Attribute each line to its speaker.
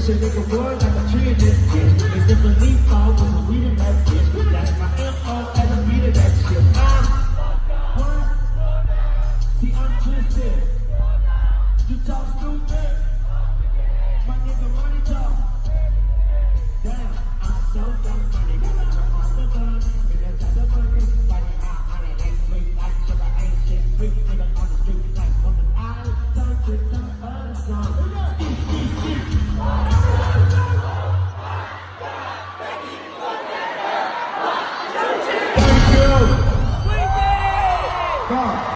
Speaker 1: wish a nigga would like a tree in this bitch. It's definitely fall, was a weed in that bitch. That's my MO as a beat of that shit. I'm what? See, I'm twisted. You talk stupid.